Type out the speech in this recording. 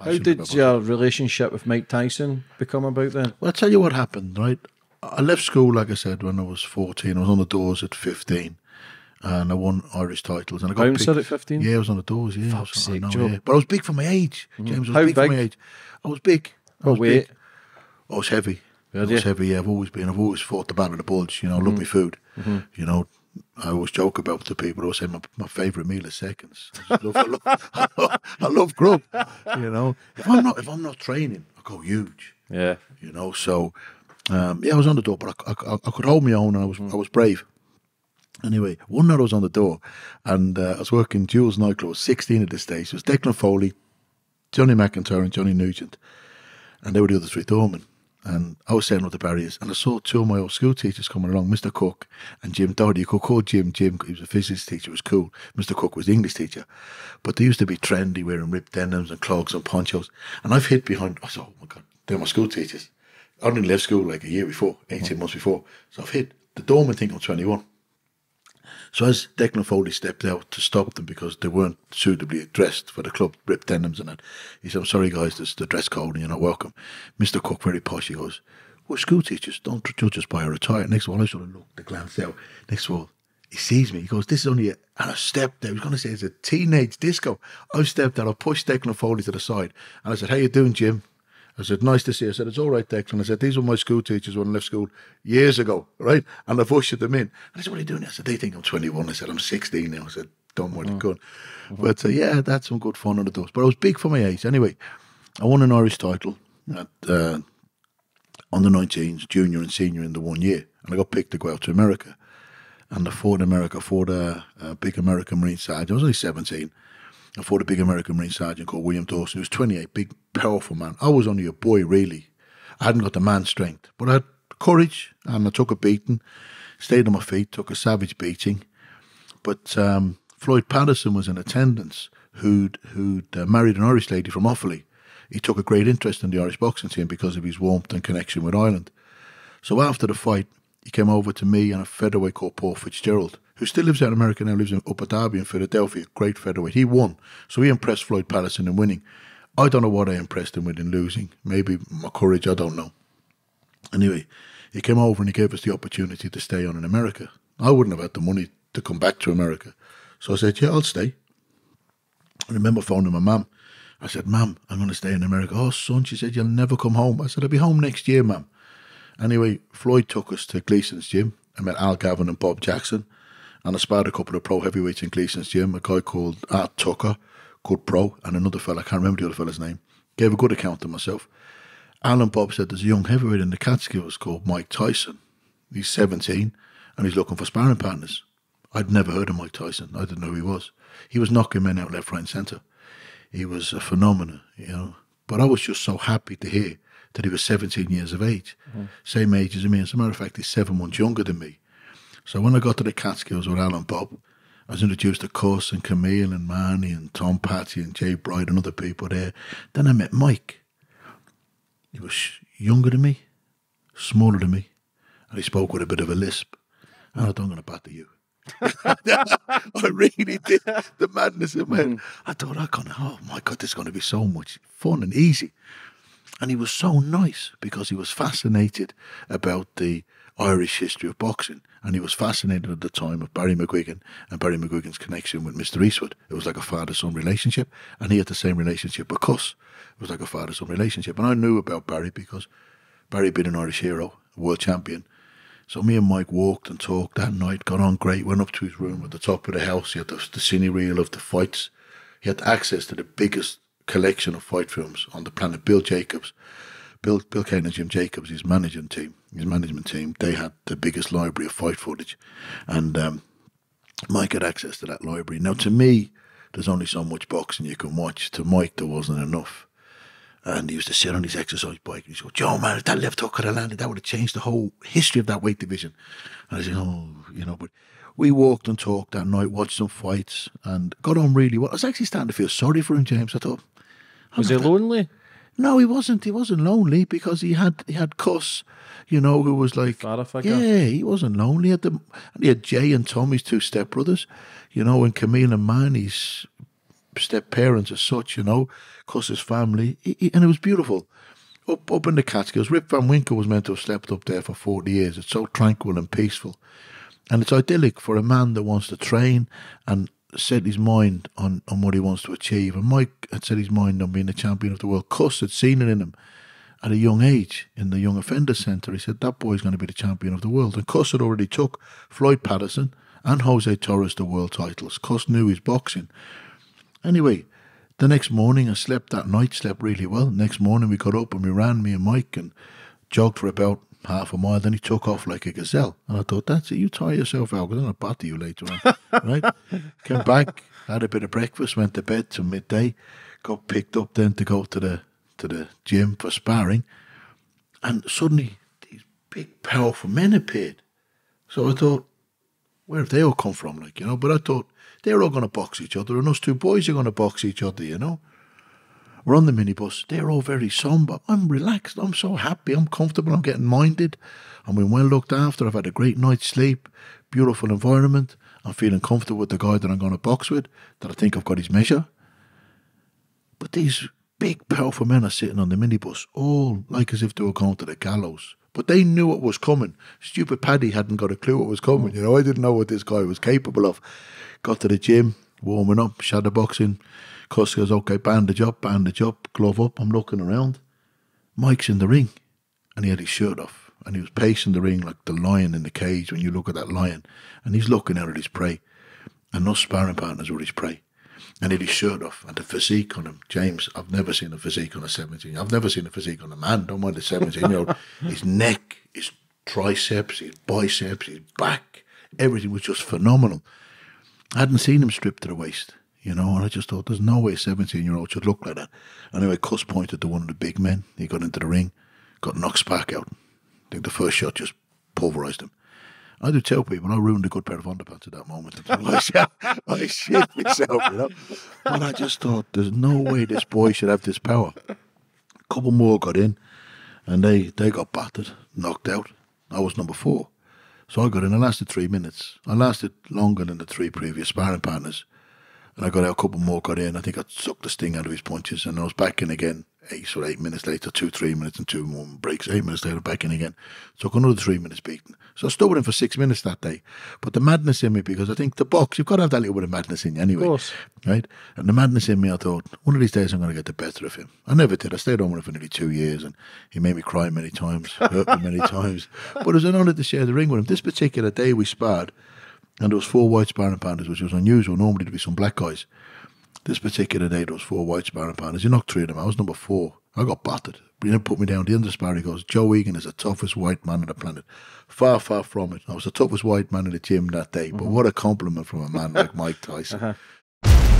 I How did your relationship with Mike Tyson become about then? Well, I'll tell you what happened, right? I left school, like I said, when I was 14. I was on the doors at 15 and I won Irish titles. And I got Bouncer picked- at 15? Yeah, I was on the doors, yeah. Fuck's I sake, know, yeah. But I was big for my age, James. I was How big, for my age. I was big. I was weight? big. I was heavy. I was heavy, yeah. I've always been. I've always fought the battle of the bulge. You know, I love mm-hmm. my food. Mm-hmm. You know, I always joke about to people. I always say my, my favourite meal is seconds. I, just love, I, love, I, love, I love grub. You know, if I'm not if I'm not training, I go huge Yeah. you know. So um, yeah, I was on the door, but I, I, I could hold my own, and I was I was brave. Anyway, one night I was on the door, and uh, I was working Jules nightclub. Sixteen at this stage. It was Declan Foley, Johnny McIntyre, and Johnny Nugent, and they were the other three doormen. And I was setting up the barriers, and I saw two of my old school teachers coming along, Mr. Cook and Jim Doherty. You could call Jim Jim. He was a physics teacher. It was cool. Mr. Cook was the English teacher, but they used to be trendy, wearing ripped denims and clogs and ponchos. And I've hid behind. I thought, oh my god, they're my school teachers. I only left school like a year before, 18 mm-hmm. months before. So I've hid. The doorman think I'm 21. So as Declan Foley stepped out to stop them because they weren't suitably dressed for the club, ripped denims and that, he said, I'm sorry guys, this is the dress code and you're not welcome. Mr. Cook, very posh, he goes, We're school teachers, don't judge us by our attire. Next all, I sort of looked, I glanced out. Next all, he sees me. He goes, This is only a, and I stepped out. He was going to say it's a teenage disco. I stepped out. I pushed Declan Foley to the side. And I said, How you doing, Jim? I said, nice to see you. I said, it's all right, Declan. I said, these were my school teachers when I left school years ago, right? And I've ushered them in. And I said, what are you doing? I said, they think I'm 21. I said, I'm 16 now. I said, don't worry, good. But uh, yeah, that's some good fun on the doors. But I was big for my age. Anyway, I won an Irish title at uh, under 19s, junior and senior in the one year. And I got picked to go out to America. And I fought in America, fought a, a big American Marine sergeant. I was only 17. I fought a big American Marine sergeant called William Dawson, who was 28, big, powerful man. I was only a boy, really. I hadn't got the man strength, but I had courage and I took a beating, stayed on my feet, took a savage beating. But um, Floyd Patterson was in attendance, who'd, who'd uh, married an Irish lady from Offaly. He took a great interest in the Irish boxing team because of his warmth and connection with Ireland. So after the fight, he came over to me and a featherweight called Paul Fitzgerald, who still lives out in America now, lives in Upper Darby in Philadelphia, great featherweight. He won. So he impressed Floyd Patterson in winning. I don't know what I impressed him with in losing. Maybe my courage, I don't know. Anyway, he came over and he gave us the opportunity to stay on in America. I wouldn't have had the money to come back to America. So I said, yeah, I'll stay. I remember phoning my mum. I said, Mum, I'm going to stay in America. Oh, son, she said, You'll never come home. I said, I'll be home next year, Mum. Anyway, Floyd took us to Gleason's gym. I met Al Gavin and Bob Jackson. And I sparred a couple of pro heavyweights in Gleason's gym. A guy called Art Tucker, good pro, and another fella, I can't remember the other fella's name. Gave a good account of myself. Alan Bob said, There's a young heavyweight in the Catskills called Mike Tyson. He's 17 and he's looking for sparring partners. I'd never heard of Mike Tyson. I didn't know who he was. He was knocking men out left, right, and centre. He was a phenomenon, you know. But I was just so happy to hear that he was 17 years of age, mm-hmm. same age as me. As a matter of fact, he's seven months younger than me. So when I got to the Catskills with Alan Bob, I was introduced to Cus and Camille and Manny and Tom Patti and Jay Bright and other people there. Then I met Mike. He was younger than me, smaller than me, and he spoke with a bit of a lisp. And I thought, I'm going to batter you. I really did. The madness of man. Hmm. I thought, I can't, oh my God, this is going to be so much fun and easy. And he was so nice because he was fascinated about the Irish history of boxing. And he was fascinated at the time of Barry McGuigan and Barry McGuigan's connection with Mr. Eastwood. It was like a father son relationship. And he had the same relationship Cus. It was like a father son relationship. And I knew about Barry because Barry had been an Irish hero, world champion. So me and Mike walked and talked that night, got on great, went up to his room at the top of the house. He had the, the cine reel of the fights. He had access to the biggest collection of fight films on the planet. Bill Jacobs, Bill Bill Cayton and Jim Jacobs, his managing team, his management team, they had the biggest library of fight footage, and um, Mike had access to that library. Now, to me, there's only so much boxing you can watch. To Mike, there wasn't enough. And he used to sit on his exercise bike and he'd go, Joe, man, if that left hook could have landed, that would have changed the whole history of that weight division. And I said, oh, you know, but we walked and talked that night, watched some fights, and got on really well. I was actually starting to feel sorry for him, James. I thought, Was he lonely? No, he wasn't. He wasn't lonely because he had he had Cus, you know, who was like, Father figure. yeah, he wasn't lonely. He had, the, he had Jay and Tom, his two stepbrothers, you know, and Camille and Manny's step parents as such, you know, Cus's family, he- he- and it was beautiful. Up, up in the Catskills, Rip Van Winkle was meant to have slept up there for 40 years. It's so tranquil and peaceful. And it's idyllic for a man that wants to train and set his mind on, on what he wants to achieve. And Mike had set his mind on being a champion of the world. Cus had seen it in him at a young age in the Young Offender Centre. He said, that boy's going to be the champion of the world. And Cus had already took Floyd Patterson and Jose Torres the world titles. Cus knew his boxing. Anyway, the next morning I slept that night, slept really well. Next morning we got up and we ran, me and Mike, and jogged for about half a mile. Then he took off like a gazelle. And I thought, that's it, you tire yourself out because I'm going to batter you later on. right? Came back, had a bit of breakfast, went to bed till midday, got picked up then to go to the to the gym for sparring. And suddenly these big, powerful men appeared. So I thought, where have they all come from? Like, you know, but I thought they're all going to box each other, and us two boys are going to box each other, you know. We're on the minibus. They're all very somber. I'm relaxed. I'm so happy. I'm comfortable. I'm getting minded. I'm being well looked after. I've had a great night's sleep. Beautiful environment. I'm feeling comfortable with the guy that I'm going to box with, that I think I've got his measure. But these big, powerful men are sitting on the minibus, all like as if they were going to the gallows. But they knew what was coming. Stupid Paddy hadn't got a clue what was coming. You know, I didn't know what this guy was capable of. Got to the gym, warming up, shadow boxing. Cus goes, okay, bandage up, bandage up, glove up. I'm looking around. Mike's in the ring, and he had his shirt off, and he was pacing the ring like the lion in the cage when you look at that lion, and he's looking out at his prey, and no sparring partners were his prey. And he had his shirt off, and the physique on him, James. I've never seen a physique on a 17. I've never seen a physique on a man. Don't mind a 17 year old. his neck, his triceps, his biceps, his back, everything was just phenomenal. I hadn't seen him stripped to the waist, you know, and I just thought, there's no way a 17 year old should look like that. Anyway, Cus pointed to one of the big men. He got into the ring, got knocked back out. I think the first shot just pulverised him. I do tell people I ruined a good pair of underpants at that moment. I shit, myself, you know. But I just thought, there's no way this boy should have this power. A couple more got in, and they, they got battered, knocked out. I was number four. So I got in. I lasted three minutes. I lasted longer than the three previous sparring partners. And I got out, a couple more got in. I think I sucked the sting out of his punches, and I was back in again eight or eight minutes later, two, three minutes, and two more breaks. Eight minutes later, back in again. Took another three minutes beaten. So I stood with him for six minutes that day. But the madness in me, because I think the box, you've got to have that little bit of madness in you anyway. course. Right? And the madness in me, I thought, one of these days I'm going to get the better of him. I never did. I stayed on with him for nearly two years, and he made me cry many times, hurt me many times. But it was an honour to share the ring with him. This particular day we sparred, and there was four white sparring partners, which was unusual. Normally there'd be some black guys. This particular day, there was four white sparring partners. He knocked three of them. I was number four. I got battered. But he didn't put me down. The end of the sparring, he goes, Joe Egan is the toughest white man on the planet. Far, far from it. I was the toughest white man in the gym that day. But mm-hmm. what a compliment from a man like Mike Tyson. Uh-huh.